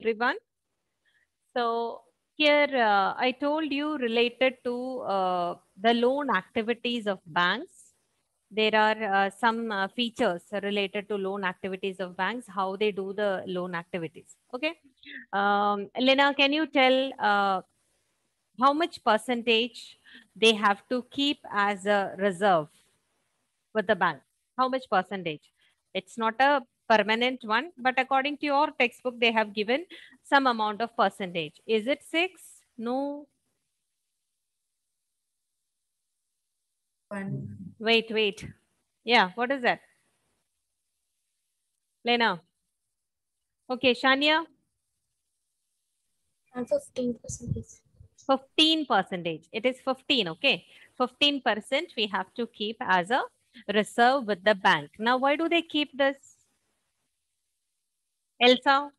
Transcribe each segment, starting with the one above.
everyone. So here uh, I told you related to uh, the loan activities of banks. There are uh, some uh, features related to loan activities of banks, how they do the loan activities. Okay. Um, Lena, can you tell uh, how much percentage they have to keep as a reserve with the bank? How much percentage? It's not a permanent one, but according to your textbook, they have given some amount of percentage. Is it six? No. One. Wait, wait. Yeah, what is that? Lena. Okay, Shania, And fifteen percent. 15 percentage. It is 15, okay? 15 percent we have to keep as a reserve with the bank. Now, why do they keep this? Elsa,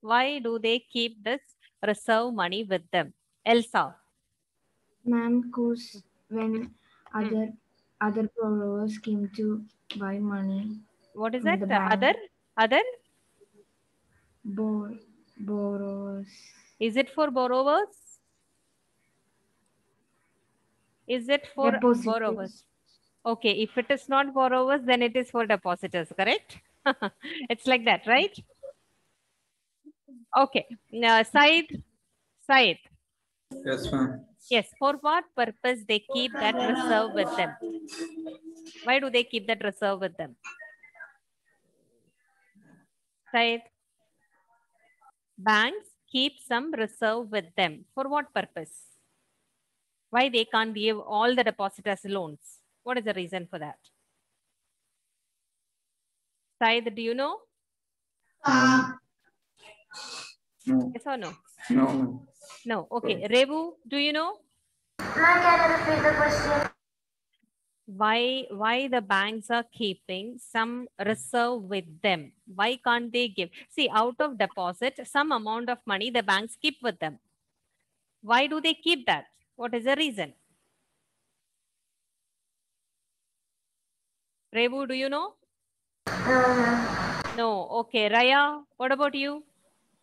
why do they keep this reserve money with them? Elsa, Ma'am, because when hmm. other other borrowers came to buy money, what is that? the bank. other, other? bor- borrowers, Is it for borrowers? Is it for borrowers? Okay, if it is not borrowers, then it is for depositors, correct? it's like that, right? Okay, now Said, Said, Yes, ma'am. yes, for what purpose they keep that reserve with them? Why do they keep that reserve with them? Said, banks keep some reserve with them. For what purpose? Why they can't give all the depositors loans? What is the reason for that? Said, do you know? Uh, No, Yes or no? no. No. Okay. Revu, do you know? Ma'am, can you repeat the question? why why the banks are keeping some reserve with them why can't they give see out of deposit some amount of money the banks keep with them why do they keep that what is the reason revu do you know No, no okay raya what about you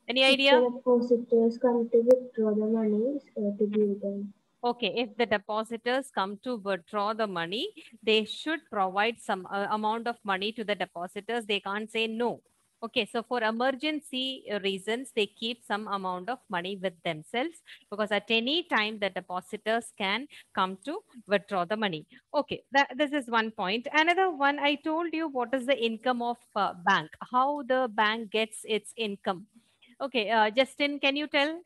any idea The depositors come to withdraw the money uh, to give them. Okay, if the depositors come to withdraw the money, they should provide some uh, amount of money to the depositors. They can't say no. Okay, so for emergency uh, reasons, they keep some amount of money with themselves because at any time the depositors can come to withdraw the money. Okay, that, this is one point. Another one, I told you what is the income of uh, bank, how the bank gets its income. Okay, uh, Justin, can you tell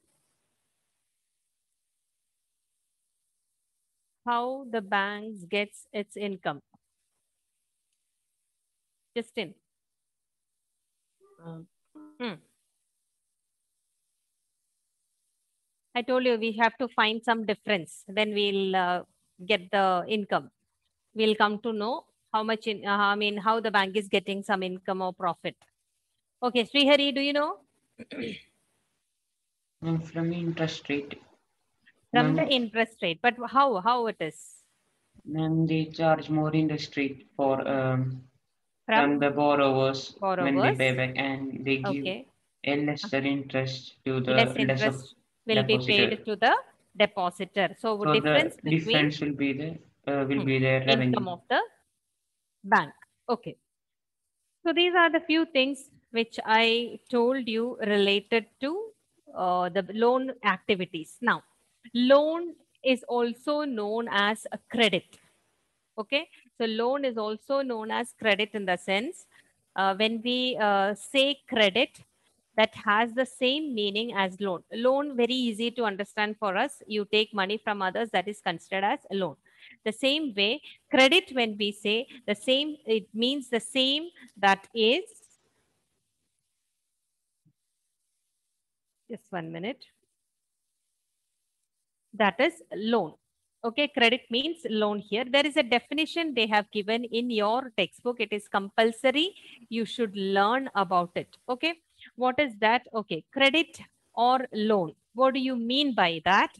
how the banks gets its income. Justin. Hmm. I told you we have to find some difference. Then we'll uh, get the income. We'll come to know how much in, uh, I mean, how the bank is getting some income or profit. Okay, Srihari, do you know? Ma'am, from interest rate. From the interest rate, but how, how it is? ma'am, they charge more interest rate for um from From, the borrowers when they Borrowers? pay back, and they give okay. a lesser interest to the less interest will be paid to the depositor. So, So difference the between difference will be the uh, will Hmm. be the income of the bank. Okay. So these are the few things which I told you related to uh, the loan activities. Now, loan is also known as a credit. Okay. So loan is also known as credit in the sense uh, when we uh, say credit, that has the same meaning as loan. Loan, very easy to understand for us. You take money from others, that is considered as a loan. The same way, credit, when we say the same, it means the same that is. Just one minute. That is loan. Okay, credit means loan here. There is a definition they have given in your textbook. It is compulsory. You should learn about it. Okay, what is that? Okay, credit or loan. What do you mean by that?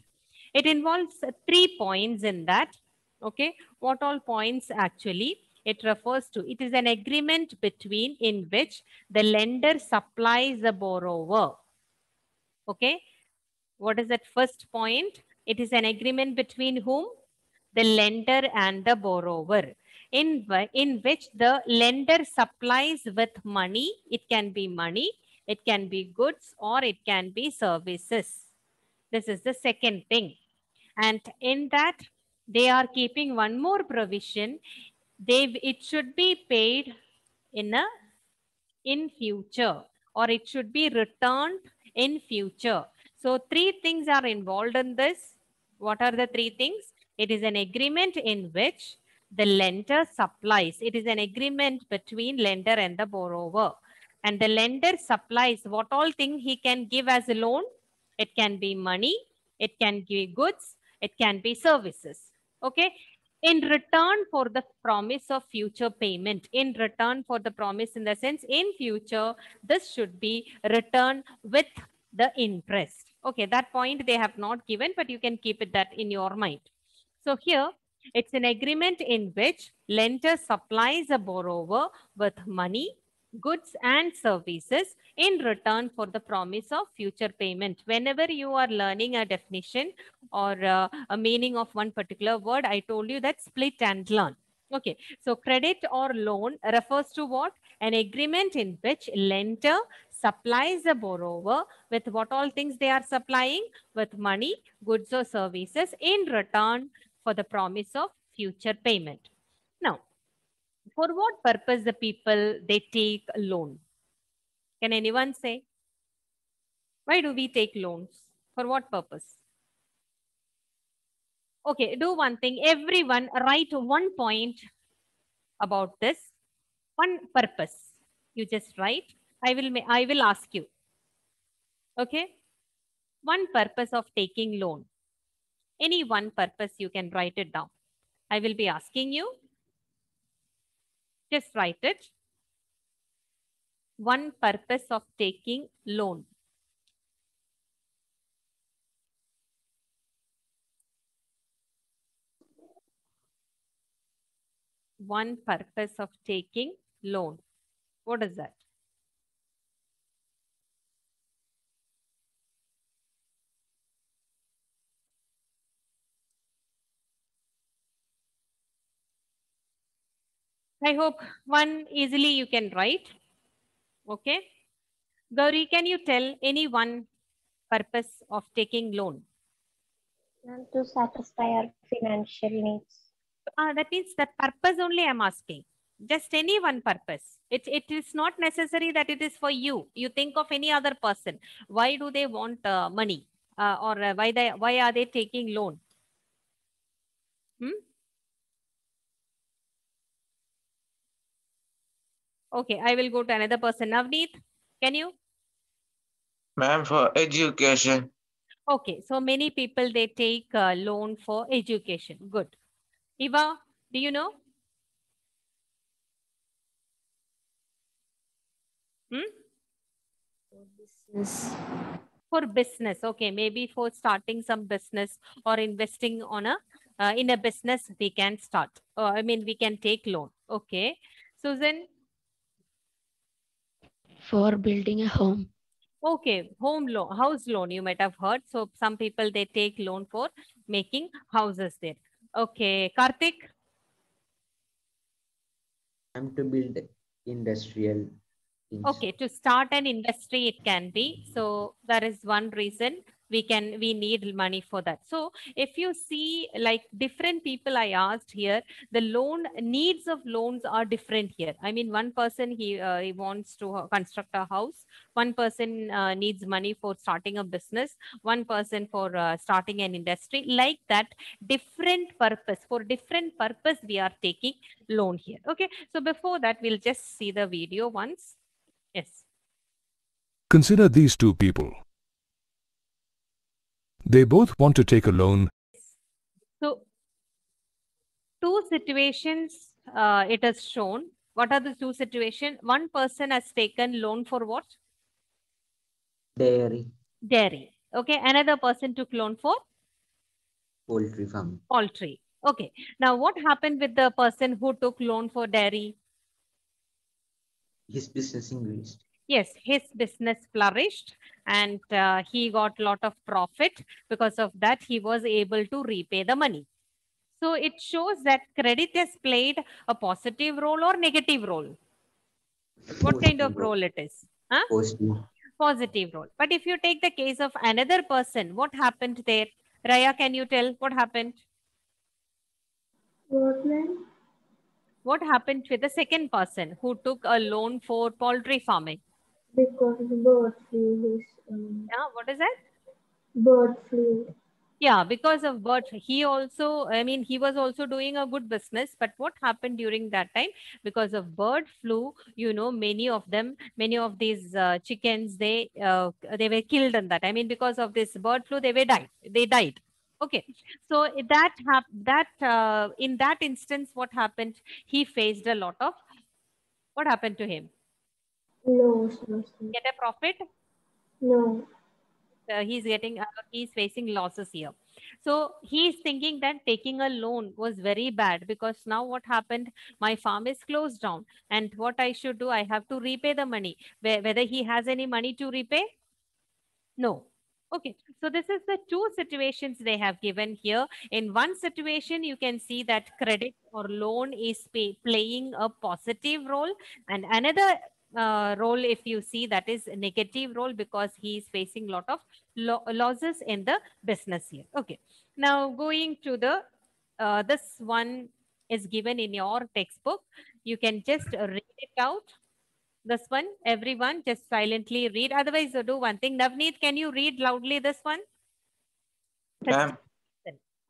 It involves three points in that. Okay, what all points actually? It refers to it is an agreement between in which the lender supplies the borrower Okay. What is that first point? It is an agreement between whom? The lender and the borrower, in, in which the lender supplies with money. It can be money, it can be goods, or it can be services. This is the second thing. And in that, they are keeping one more provision. They it should be paid in a in future or it should be returned in future. So three things are involved in this. What are the three things? It is an agreement in which the lender supplies. It is an agreement between lender and the borrower. And the lender supplies what all thing he can give as a loan. It can be money, it can be goods, it can be services. Okay. In return for the promise of future payment, in return for the promise in the sense in future, this should be returned with the interest. Okay, that point they have not given, but you can keep it that in your mind. So here it's an agreement in which lender supplies a borrower with money, goods and services in return for the promise of future payment. Whenever you are learning a definition or uh, a meaning of one particular word, I told you that split and learn. Okay, so credit or loan refers to what? An agreement in which lender supplies a borrower with what all things they are supplying with money, goods or services in return for the promise of future payment. Now, for what purpose the people they take a loan? Can anyone say? Why do we take loans? For what purpose? Okay, do one thing. Everyone write one point about this. One purpose. You just write. I will I will ask you. Okay. One purpose of taking loan. Any one purpose you can write it down. I will be asking you. Just write it. One purpose of taking loan. One purpose of taking loan. What is that? I hope one easily you can write. Okay. Gauri, can you tell any one purpose of taking loan? And to satisfy our financial needs. Ah, that means that purpose only I'm asking. Just any one purpose. It, it is not necessary that it is for you. You think of any other person. Why do they want uh, money? Uh, or uh, why they why are they taking loan? Hmm? Okay, I will go to another person. Navneet, can you? Ma'am, for education. Okay, so many people they take uh, loan for education. Good. Eva, do you know? Hmm? For Business. For business, okay, maybe for starting some business or investing on a uh, in a business we can start. Uh, I mean, we can take loan. Okay, Susan. For building a home. Okay, home loan, house loan, you might have heard. So some people they take loan for making houses there. Okay, Karthik. I'm to build industrial things. Okay, to start an industry, it can be. So that is one reason we can we need money for that. So if you see like different people I asked here, the loan needs of loans are different here. I mean, one person he uh, he wants to construct a house. One person uh, needs money for starting a business. One person for uh, starting an industry. Like that, different purpose for different purpose we are taking loan here. Okay. So before that, we'll just see the video once. Yes. Consider these two people. They both want to take a loan So two situations uh, it is shown. What are the two situations? One person has taken loan for what? Dairy, Dairy. Okay. Another person took loan for poultry farm. poultry. Okay. Now what happened with the person who took loan for dairy? His business increased. Yes, his business flourished and uh, he got a lot of profit. Because of that, he was able to repay the money. So it shows that credit has played a positive role or negative role. What kind of role. role it is? Huh? Positive. Positive role. But if you take the case of another person, what happened there? Raya, can you tell what happened? What man? What happened with the second person who took a loan for poultry farming? Because bird flu is um, Yeah, what is that? bird flu. Yeah, because of bird, he also, I mean, he was also doing a good business. But what happened during that time? Because of bird flu, you know, many of them, many of these uh, chickens, they uh, they were killed in that. I mean, because of this bird flu, they were died. They died. Okay, so that that uh, in that instance, what happened? He faced a lot of. What happened to him? Loss, loss. Get a profit? No. uh, he's getting uh, he's facing losses here. So he's thinking that taking a loan was very bad because now what happened? My farm is closed down and what i should do? I have to repay the money. Whe- whether he has any money to repay? No. Okay. So this is the two situations they have given here. In one situation you can see that credit or loan is pay, playing a positive role and another uh, role if you see that is a negative role because he is facing lot of lo- losses in the business here. Okay. Now going to the uh, this one is given in your textbook. You can just read it out. This one everyone just silently read. Otherwise do one thing. Navneet can you read loudly this one? Ma'am.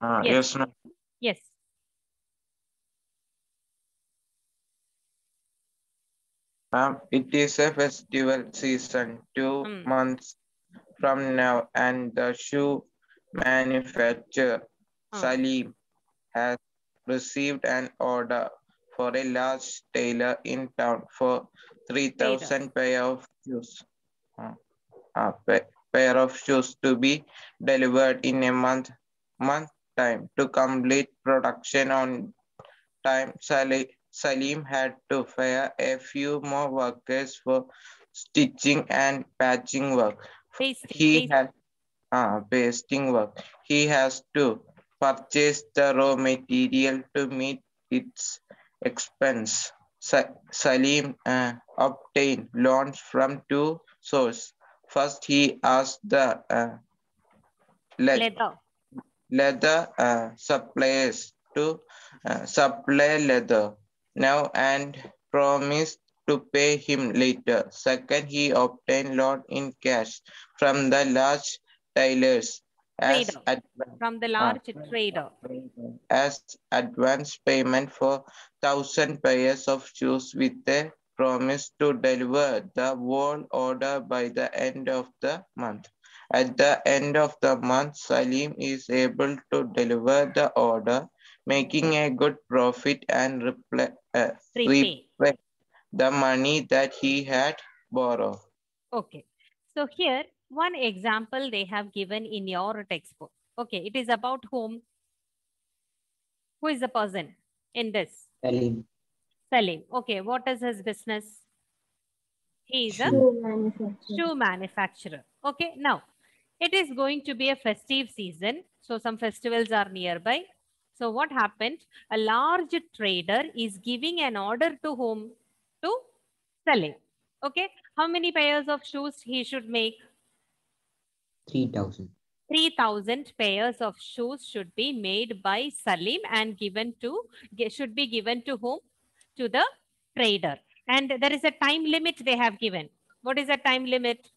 Uh, Yes. yes, ma'am. yes Ma'am, it is a festival season, two Mm. months from now, and the shoe manufacturer Ah. Salim has received an order for a large tailor in town for 3,000 pair of shoes. Uh, uh, pair of shoes to be delivered in a month, month time to complete production on time. Sali- Salim had to fire a few more workers for stitching and patching work. pasting, He pasting. had uh, pasting work. He has to purchase the raw material to meet its expense. Sa- Salim uh, obtained loans from two sources. First, he asked the uh, le- leather leather uh, suppliers to uh, supply leather now and promised to pay him later. Second, he obtained loan in cash from the large tailors as, from the Ah. large trader as advance payment for thousand pairs of shoes with a promise to deliver the whole order by the end of the month. At the end of the month, Salim is able to deliver the order, making a good profit and repla- uh, repay repay the money that he had borrowed. Okay. So here, one example they have given in your textbook. Okay, it is about whom? Who is the person in this? Salim. Salim. Okay, what is his business? He is a Shoe manufacturer. shoe manufacturer. Okay, now it is going to be a festive season. So some festivals are nearby. So what happened? A large trader is giving an order to whom? To Salim. Okay, how many pairs of shoes he should make? 3000. 3000 pairs of shoes should be made by Salim and given to, should be given to whom? To the trader. And there is a time limit they have given. What is the time limit?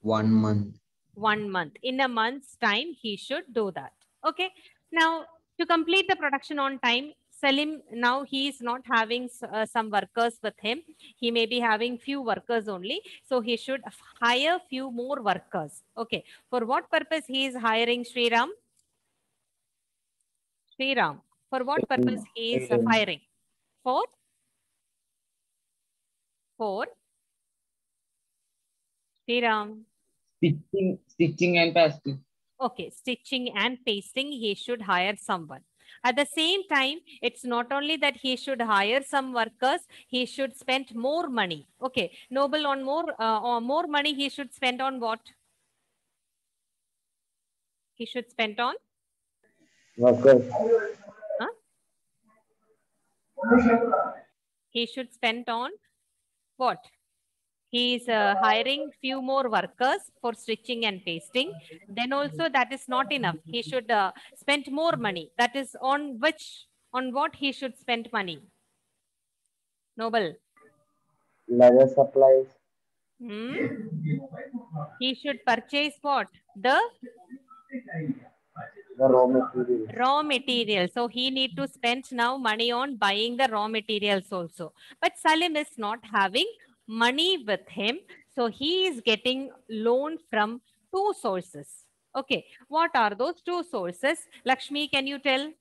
One month. One month. In a month's time, he should do that. Okay. Now, to complete the production on time, Salim, now he is not having uh, some workers with him. He may be having few workers only. So he should hire few more workers. Okay. For what purpose he is hiring Sriram? Sriram. For what purpose he is uh, hiring? For? For? Sriram. Stitching, stitching and pasting. Okay, stitching and pasting, he should hire someone. At the same time, it's not only that he should hire some workers, he should spend more money. Okay, Noble on more, uh, on more money he should spend on what? He should spend on? Workers. Huh? He should spend on what? He is uh, hiring few more workers for stitching and pasting. Then also that is not enough. He should uh, spend more money. That is on which, on what he should spend money? Noble. Leather supplies. Hmm? He should purchase what? The The raw material. raw material. So he need to spend now money on buying the raw materials also. But Salim is not having money with him. So he is getting loan from two sources. Okay. What are those two sources? Lakshmi, can you tell?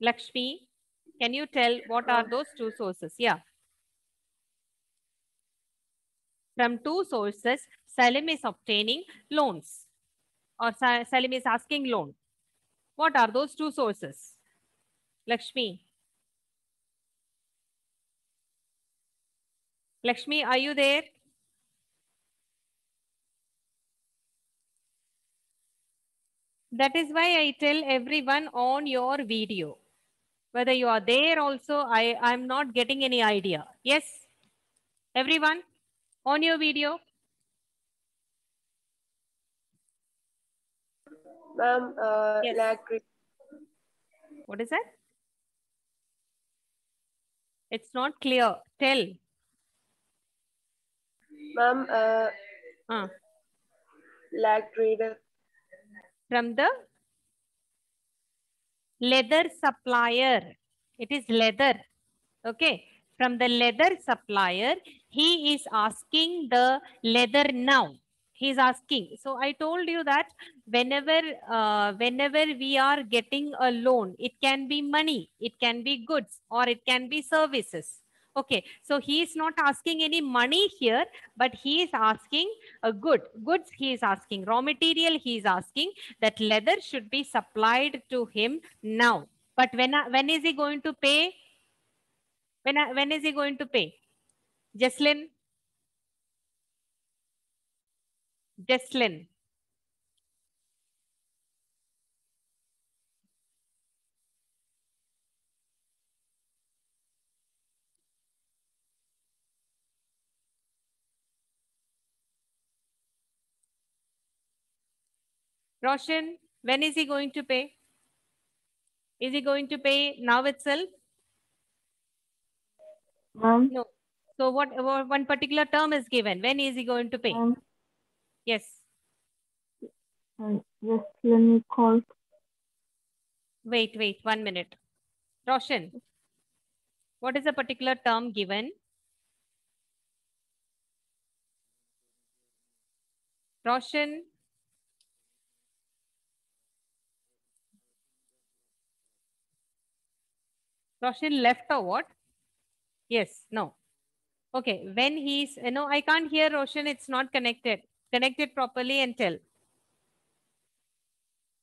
Lakshmi, can you tell what are those two sources? Yeah. From two sources, Salim is obtaining loans or Sa- Salim is asking loan. What are those two sources? Lakshmi. Lakshmi, are you there? That is why I tell everyone on your video. Whether you are there also, I, I'm not getting any idea. Yes? Everyone on your video? Ma'am, uh, Yes. What is that? It's not clear. Tell. Ma'am, uh, Uh, like trader. from the leather supplier. It is leather. Okay. From the leather supplier, he is asking the leather now. He is asking. So I told you that whenever uh, whenever we are getting a loan, it can be money, it can be goods, or it can be services. Okay. So he is not asking any money here, but he is asking a good. Goods he is asking. Raw material he is asking that leather should be supplied to him now. But when, when is he going to pay? When, when is he going to pay? Jesslyn? Jesslyn. Roshan, when is he going to pay? Is he going to pay now itself? Ma'am, No. So what, what one particular term is given? When is he going to pay? ma'am, Yes. uh, just let me call. Wait, wait, one minute. Roshan, what is the particular term given? Roshan, Roshan left or what? Yes, no. Okay, when he's, uh, no, I can't hear Roshan, it's not connected. Connect it properly and tell.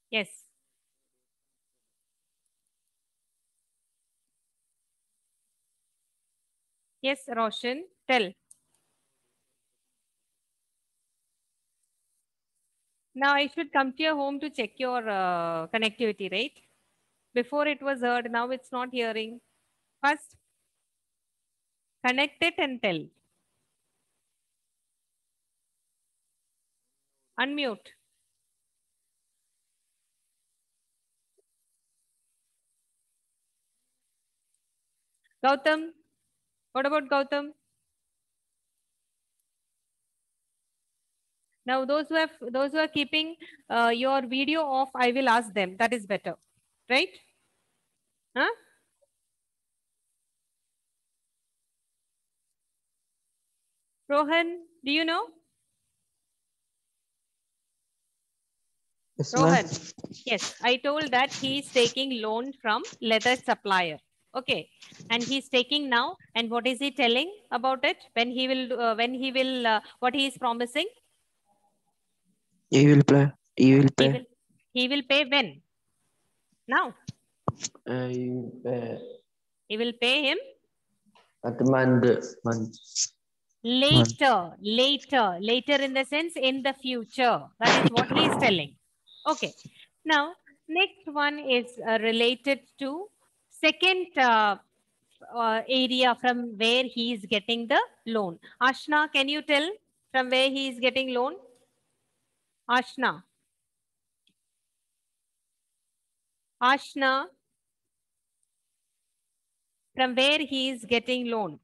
Yes. Yes, Roshan, tell. Now I should come to your home to check your uh, connectivity, right? Before it was heard, now it's not hearing. First, connect it and tell. Unmute. Gautam, what about Gautam? Now, those who have those who are keeping uh, your video off, I will ask them. That is better, right? Huh? Rohan, do you know? Yes, Rohan, yes, I told that he is taking loan from leather supplier. Okay, and he's taking now. And what is he telling about it? When he will, uh, when he will, uh, what he is promising? He will pay. He will He will, He will pay when? Now. Uh, you pay He will pay him at the month, month. later, later, later in the sense in the future. That is what he is telling. Okay. Now, next one is uh, related to second uh, uh, area from where he is getting the loan. Ashna, can you tell from where he is getting loan? Ashna. Ashna. From where he is getting loan?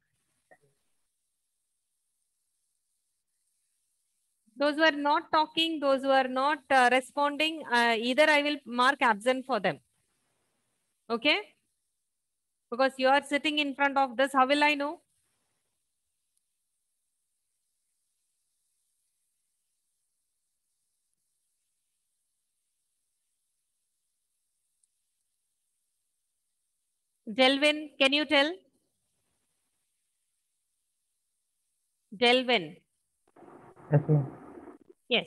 Those who are not talking, those who are not uh, responding, uh, either I will mark absent for them. Okay? Because you are sitting in front of this, how will I know? Delvin, can you tell? Delvin. Yes.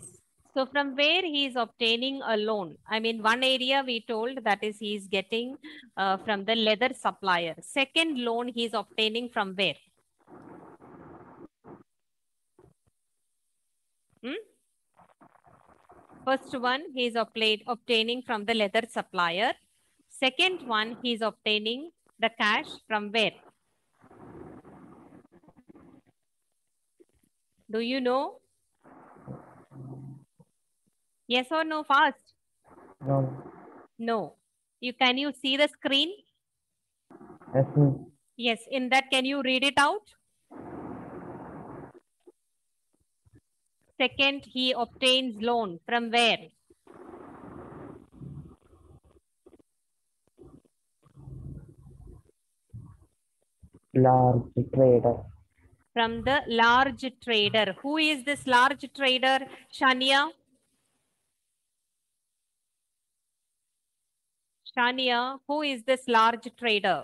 So from where he is obtaining a loan? I mean, one area we told that is he is getting uh, from the leather supplier. Second loan he is obtaining from where? Hmm? First one he is obtaining from the leather supplier. Second one he is obtaining the cash from where? Do you know? Yes or no fast? No. No. You can you see the screen? Yes. Yes, in that can you read it out? Second, he obtains loan from where? Large trader. From the large trader. Who is this large trader, Shania? Shania, who is this large trader?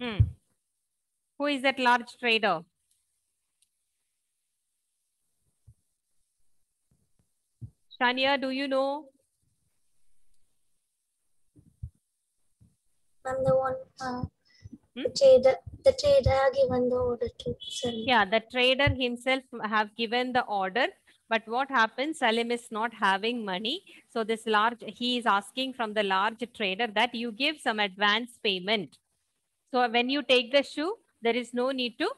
Hmm. Who is that large trader? Shania, do you know? Ma'am, the one, uh, Hmm? the trader, the trader given the order to sell. Yeah, the trader himself have given the order, but what happens? Salim is not having money. So this large, he is asking from the large trader that you give some advance payment. So when you take the shoe, there is no need to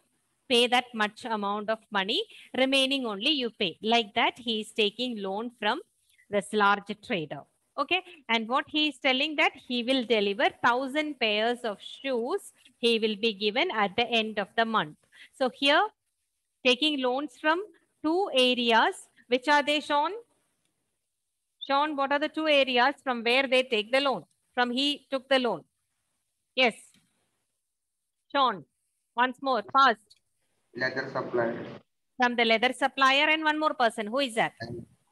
pay that much amount of money. Remaining only you pay. Like that, he is taking loan from this large trader. Okay. And what he is telling that he will deliver thousand pairs of shoes. He will be given at the end of the month. So here, taking loans from two areas. Which are they, Sean? Sean, what are the two areas from where they take the loan? From he took the loan. Yes. Sean, once more, fast. Leather supplier, From the leather supplier and one more person. Who is that?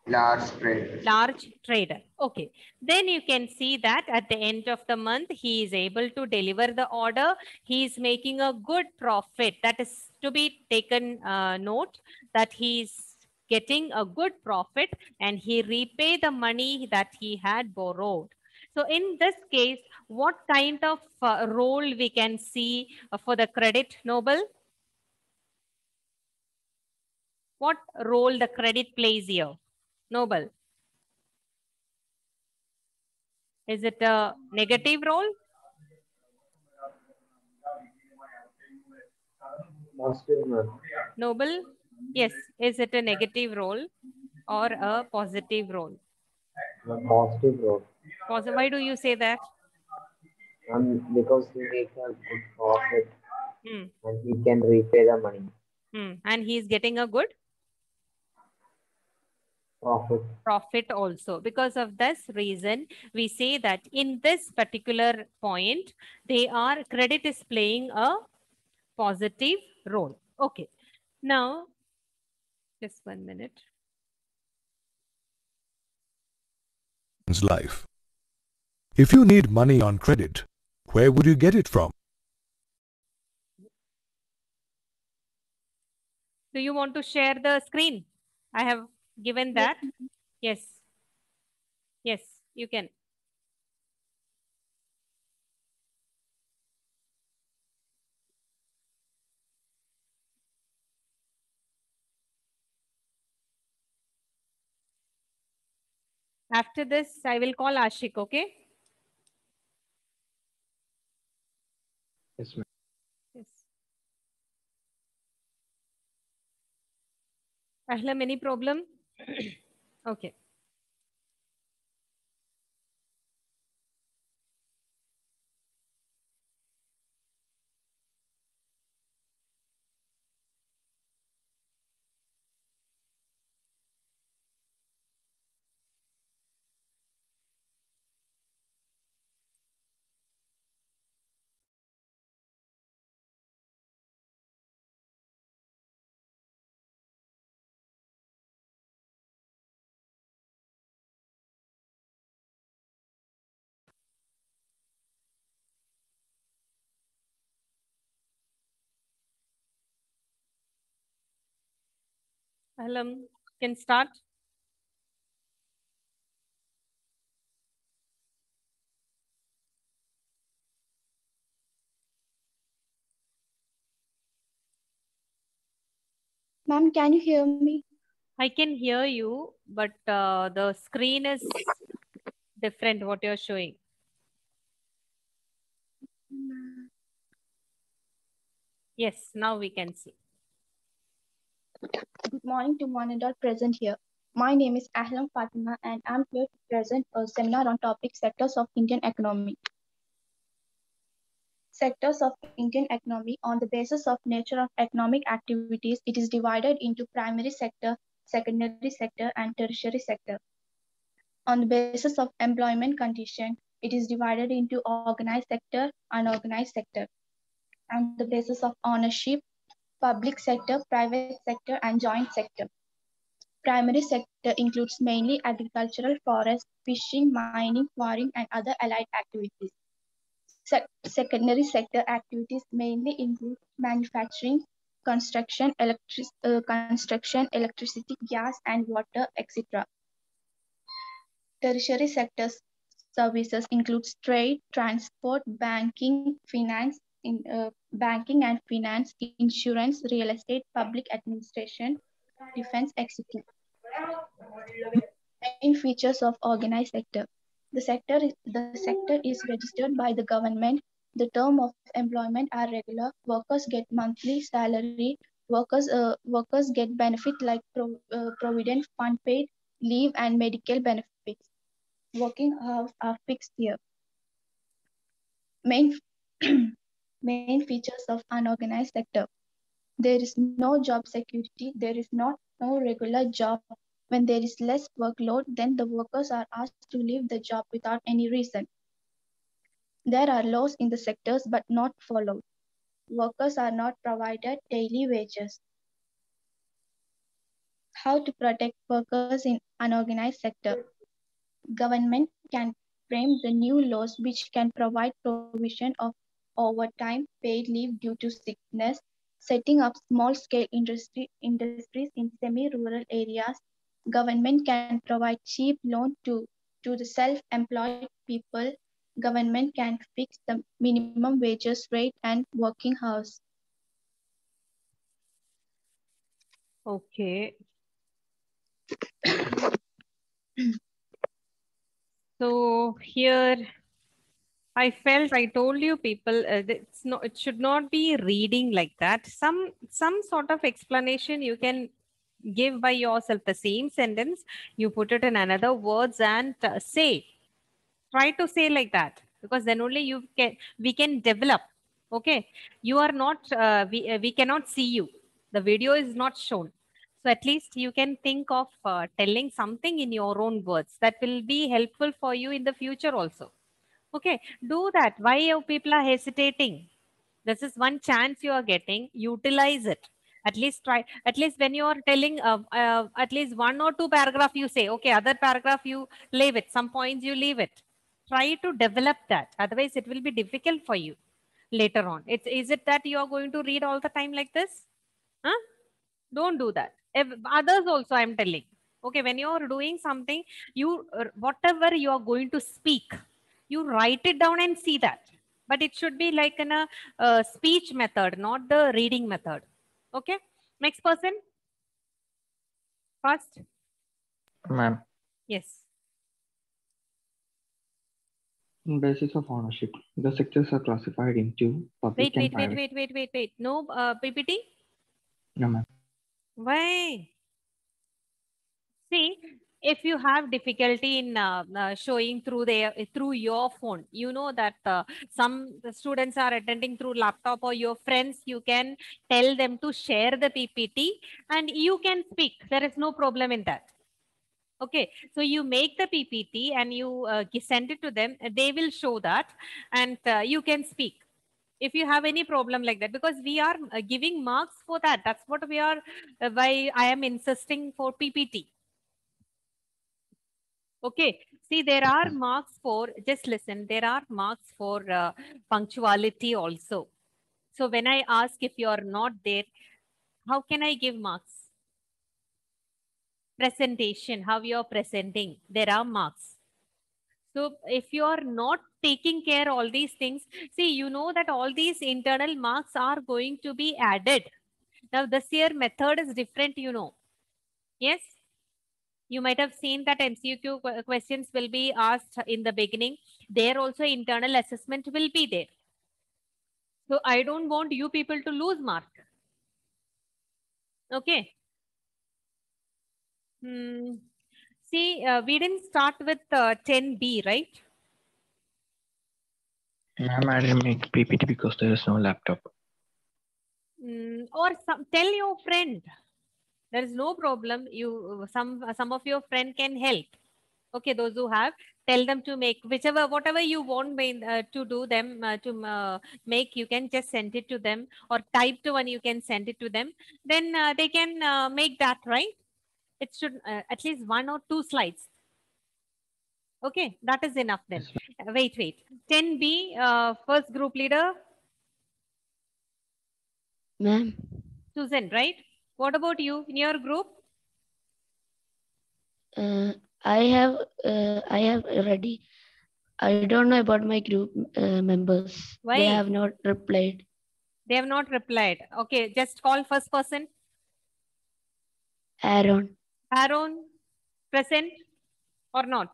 Large trader. large trader. Okay. Then you can see that at the end of the month, he is able to deliver the order. He is making a good profit. That is to be taken uh, note that he is getting a good profit and he repay the money that he had borrowed. So in this case, what kind of uh, role we can see uh, for the credit noble? What role the credit plays here? Noble. Is it a negative role? Noble? Yes. Is it a negative role or a positive role? A positive role. Posi- Why do you say that? Um, because he makes a good profit Hmm. and he can repay the money. Hmm. And he is getting a good Profit. profit also. Because of this reason, we say that in this particular point, they are credit is playing a positive role. Okay. Now, just one minute. Life. If you need money on credit, where would you get it from? Do you want to share the screen? I have given that. Yes. Yes, you can. After this, I will call Ashik, okay? Yes, ma'am. Yes. Ahlam, any problem? Okay. Ahlam, can start. Ma'am, can you hear me? I can hear you, but uh, the screen is different what you're showing. Yes, now we can see. Good morning to one and all present here. My name is Ahlam Fatima and I'm here to present a seminar on topic sectors of Indian economy. Sectors of Indian economy on the basis of nature of economic activities, it is divided into primary sector, secondary sector and tertiary sector. On the basis of employment condition, it is divided into organized sector, and unorganized sector. On the basis of ownership, public sector, private sector, and joint sector. Primary sector includes mainly agricultural, forest, fishing, mining, quarrying, and other allied activities. Se secondary sector activities mainly include manufacturing, construction, electric, uh, construction, electricity, gas, and water, etc. Tertiary sectors services includes trade, transport, banking, finance, in uh, banking and finance, insurance, real estate, public administration, defense, etc. Main features of organized sector. The sector, is, the sector is registered by the government. The term of employment are regular. Workers get monthly salary. Workers, uh, workers get benefit like pro, uh, provident fund paid leave and medical benefits. Working hours are fixed here. Main main features of unorganized sector. There is no job security. There is not no regular job. When there is less workload, then the workers are asked to leave the job without any reason. There are laws in the sectors but not followed. Workers are not provided daily wages. How to protect workers in unorganized sector. Government can frame the new laws which can provide provision of overtime, paid leave due to sickness, setting up small-scale industry, industries in semi-rural areas. Government can provide cheap loan to, to the self-employed people. Government can fix the minimum wages rate and working hours. Okay. so here I felt I told you people uh, it's it should not be reading like that. Some some sort of explanation you can give by yourself. The same sentence you put it in another words and uh, say. Try to say like that because then only you can we can develop. Okay? You are not uh, we uh, we cannot see you. The video is not shown. So at least you can think of uh, telling something in your own words that will be helpful for you in the future also okay do that. Why you people are hesitating? This is one chance you are getting. Utilize it. At least try at least when you are telling uh, uh, at least one or two paragraph you say okay other paragraph you leave it. Some points you leave it. Try to develop that. Otherwise it will be difficult for you later on. It's is it that you are going to read all the time like this? Huh? Don't do that. If others also i'm telling. Okay when you're doing something you whatever you are going to speak you write it down and see that. But it should be like in a uh, speech method not the reading method. Okay? Next person. First. Ma'am, yes. On basis of ownership, the sectors are classified into public wait and wait wait private. wait wait wait wait. No uh, ppt No, ma'am. Why? See, if you have difficulty in uh, uh, showing through their through your phone, you know that uh, some students are attending through laptop or your friends. You can tell them to share the PPT, and you can speak. There is no problem in that. Okay, so you make the PPT and you uh, send it to them. They will show that, and uh, you can speak if you have any problem like that because we are uh, giving marks for that that's what we are why i am insisting for ppt okay see there are marks for just listen there are marks for uh, punctuality also so when i ask if you are not there how can i give marks presentation how you are presenting there are marks so if you are not taking care all these things, see, you know that all these internal marks are going to be added. Now this year method is different, you know. Yes. You might have seen that MCQ questions will be asked in the beginning. There also internal assessment will be there. So I don't want you people to lose mark. Okay. Hmm. See, uh, we didn't start with uh, 10B, right? Ma'am, I didn't make PPT because there is no laptop. Mm, or some, tell your friend. There is no problem. You some some of your friend can help. Okay, those who have, tell them to make whichever whatever you want uh, to do them uh, to uh, make. You can just send it to them or type to one. You can send it to them. Then uh, they can uh, make that right. It should uh, at least one or two slides. Okay, that is enough then. Wait, wait. 10B, uh, first group leader, Ma'am, Susan, right? What about you in your group? uh, I have uh, I have already. I don't know about my group uh, members. Why? They have not replied. They have not replied. Okay, just call first person. Aaron, Aaron, present or not?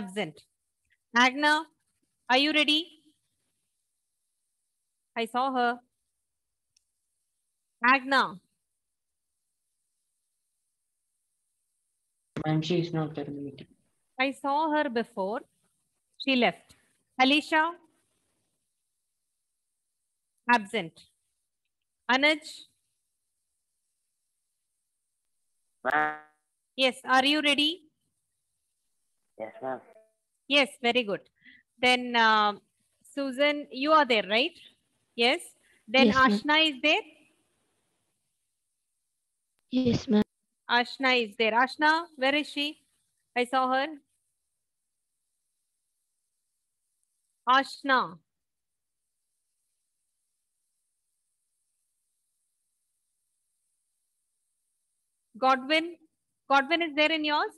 Absent. Agna, are you ready? I saw her. Agna, Ma'am, she is not terminated. I saw her before. She left. Alicia, absent. Anuj, Ma'am. yes, are you ready? Yes, ma'am. Yes, very good. Then uh, Susan, you are there, right? Yes. Then Yes. Ashna is there. Yes, ma'am. Ashna is there. Ashna, where is she? I saw her. Ashna. Godwin. Godwin is there in yours?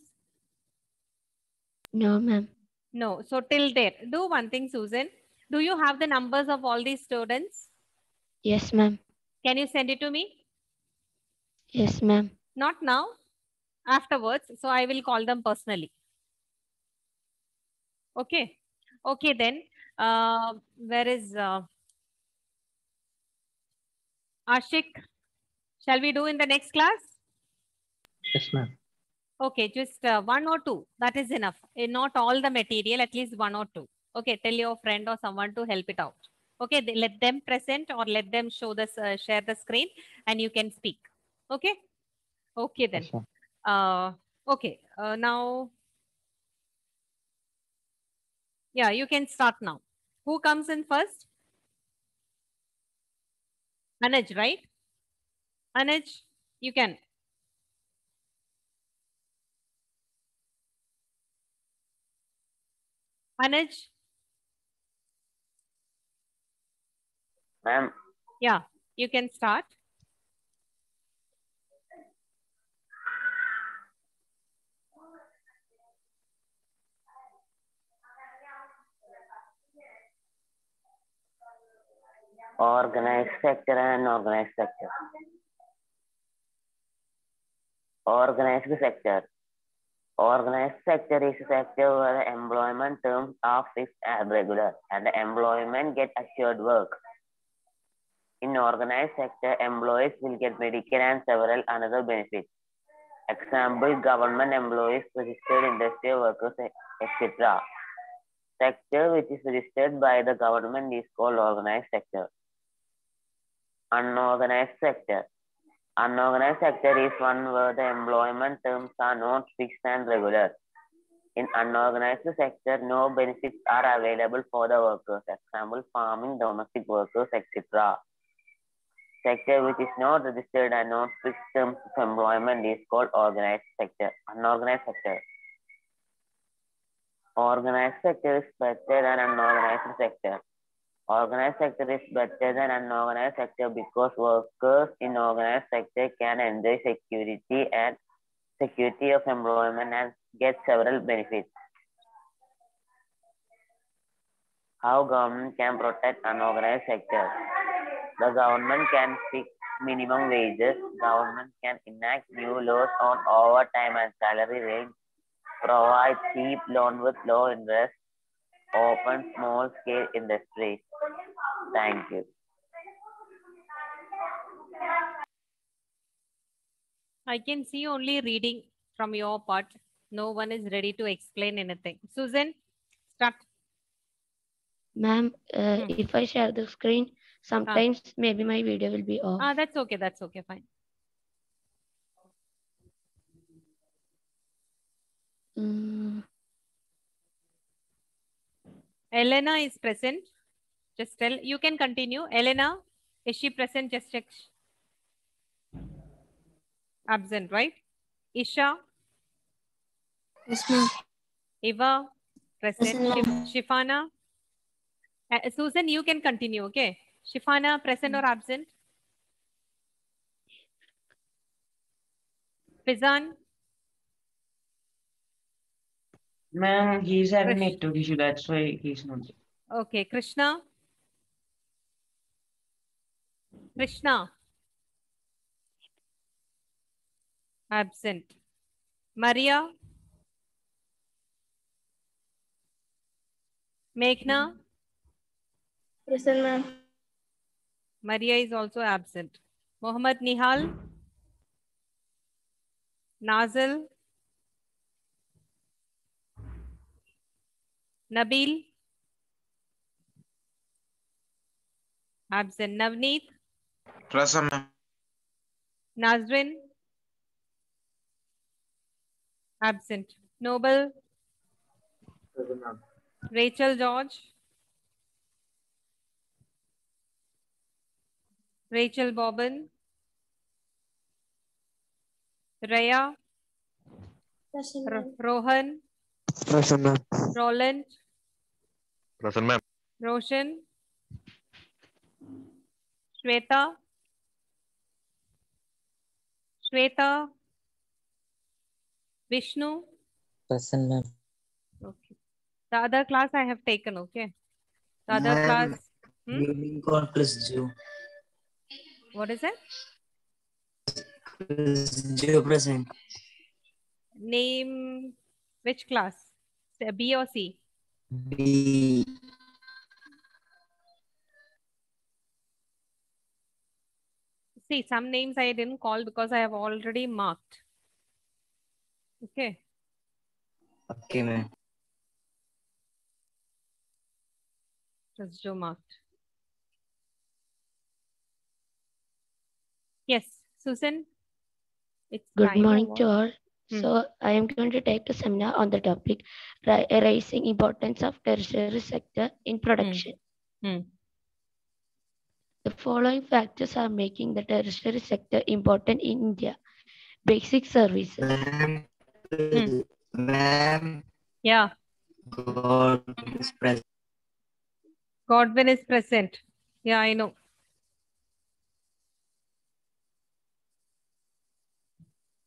No, ma'am. No. So till there. Do one thing, Susan. Do you have the numbers of all these students? Yes, ma'am. Can you send it to me? Yes, ma'am. Not now. Afterwards. So I will call them personally. Okay. Okay, then. Uh, where is uh, Ashik? Shall we do in the next class? Yes, ma'am. Okay, just uh, one or two. That is enough. Eh, Not all the material, at least one or two. Okay, tell your friend or someone to help it out. Okay, they, let them present or let them show this, uh, share the screen and you can speak. Okay. Okay, then. Yes. Uh, okay, uh, now. Yeah, you can start now. Who comes in first? Anuj, right? Anuj, you can. Anuj, Ma'am, yeah, you can start. Organized sector and unorganized sector. Organized sector. Organized sector is a sector where the employment terms are fixed and regular and the employment get assured work. In organized sector, employees will get medical and several another benefits. Example, government employees, registered industrial workers, etc. Sector which is registered by the government is called organized sector. Unorganized sector. Unorganized sector is one where the employment terms are not fixed and regular. In unorganized sector, no benefits are available for the workers. Example, farming, domestic workers, etc. Sector which is not registered and not fixed terms of employment is called organized sector. Unorganized sector. Organized sector is better than unorganized sector. Organized sector is better than unorganized sector because workers in organized sector can enjoy security and security of employment and get several benefits. How government can protect unorganized sector? The government can fix minimum wages. Government can enact new laws on overtime and salary range. Provide cheap loan with low interest. Open small scale industries. Thank you. I can see only reading from your part. No one is ready to explain anything. Susan, start. Ma'am, uh, if I share the screen, sometimes maybe my video will be off. Ah, that's okay. That's okay. Fine. Mm, Elena is present. Just tell. You can continue. Elena, is she present? Just check. Absent, right? Isha, Yes, ma'am. Eva, present. Present, Shif- Shifana. Uh, Susan, you can continue. Okay. Shifana, present or absent? Fizan, Ma'am, he's having Krish- network issue. That's why he's not. there. Okay, Krishna. Krishna. Absent. Maria. Meghna. Present, ma'am. Maria is also absent. Mohammed Nihal. Nazil. Nabil. Absent. Navneet. Present, ma'am. Nazrin. Absent. Noble. Rachel George. Rachel Bobbin. Raya. Present, Rohan. Present, ma'am. Roland. Present, ma'am. Roshan. Ma'am. Okay. The other class I have taken, okay? The other Ma'am, class. Hmm? Gaming call Chris Jew. What is it? Chris Jew present. Name which class? Say B or C? B. See, some names I didn't call because I have already marked. Okay. Okay, ma'am. Just Joe marked. Yes, Susan. It's Good time morning over. to all. Hmm. So I am going to take a seminar on the topic rising importance of tertiary sector in production. Hmm. The following factors are making the tertiary sector important in India. Basic services. Ma'am, Hmm. ma'am, Yeah, God is present. Godwin is present. Yeah, I know.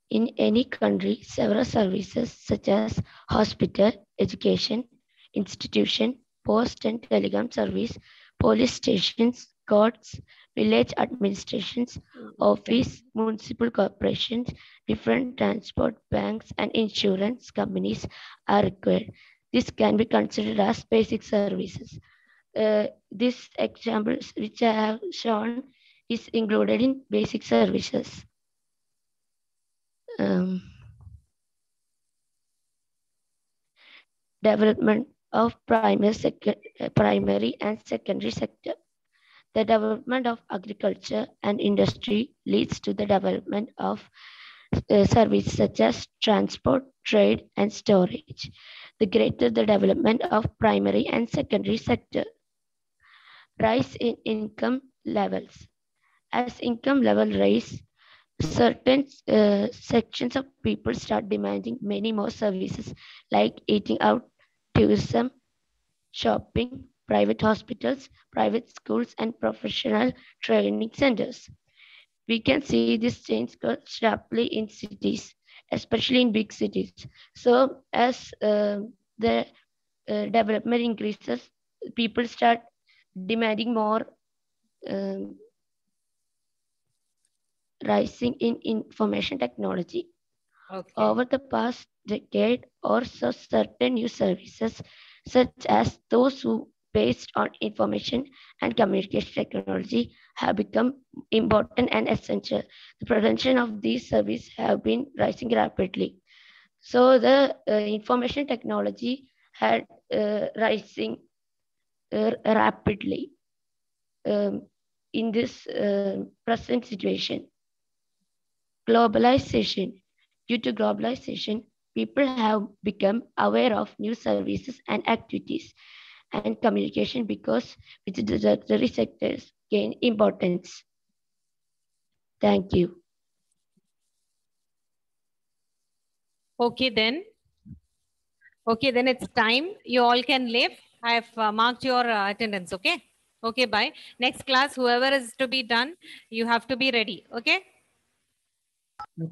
In any country, several services such as hospital, education, institution, post and telegram service, police stations, courts, village administrations, office, municipal corporations, different transport banks, and insurance companies are required. This can be considered as basic services. Uh, this examples which I have shown is included in basic services. Um, development of primary, primary and secondary sector. The development of agriculture and industry leads to the development of uh, services such as transport, trade, and storage. The greater the development of primary and secondary sector. Rise in income levels. As income level rise, certain uh, sections of people start demanding many more services like eating out, tourism, shopping, private hospitals, private schools, and professional training centers. We can see this change sharply in cities, especially in big cities. So as uh, the uh, development increases, people start demanding more um, rising in information technology. Okay. Over the past decade or so, certain new services, such as those who based on information and communication technology, have become important and essential. The production of these services have been rising rapidly. So the uh, information technology had uh, rising uh, rapidly um, in this uh, present situation. Globalization. Due to globalization, people have become aware of new services and activities and communication because which the tertiary sectors gain importance. Thank you. Okay, then. Okay, then it's time. You all can leave. I have uh, marked your uh, attendance. Okay. Okay, bye. Next class, whoever is to be done, you have to be ready. Okay. Bye.